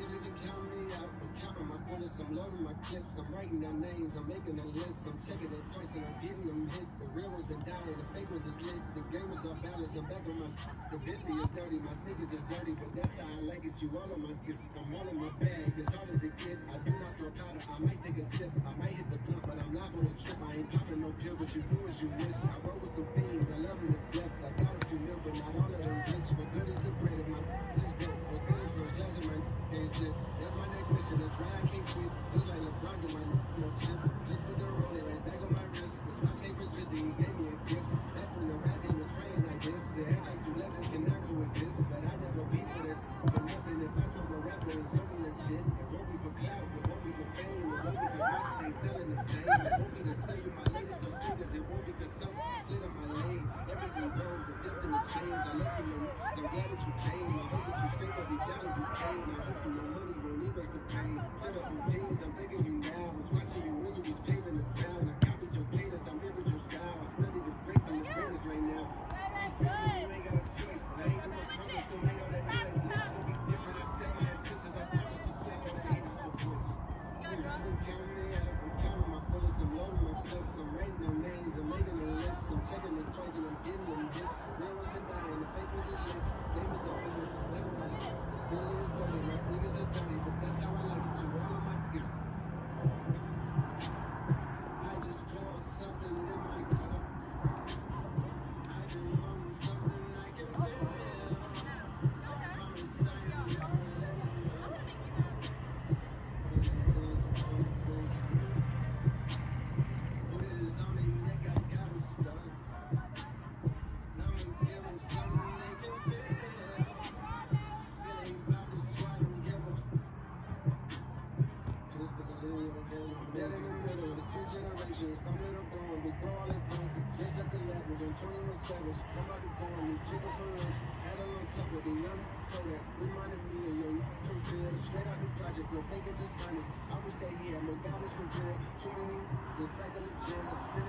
I'm counting my bullets, I'm loading my clips, I'm writing their names, I'm making a list, I'm checking it twice and I'm getting them hit. The real ones been dying, the fake ones is lit, the game is off balance, I'm back on my the Bentley is dirty, my sneakers is dirty, but that's how I like it. You all on my gift, I'm all in my bag, as hard as it gets. I do not throw powder, I might take a sip, I might hit the blunt, but I'm live on a trip. I ain't popping no pill, but you do as you wish. I roll with some fiends, I love them to death. I thought you knew, but not all of them bitch, but good I'm glad that you came. I hope that you stay, cause we down as we came. I hope leave us the pain. Up I'm you. Antonio Savage, somebody calling me Jigga for real. Had a little talk with the young Kodak, reminded me of your from jail. Straight out the project, no faking, just honest. I wish that he had no guidance from jail. Too many, just like a jail.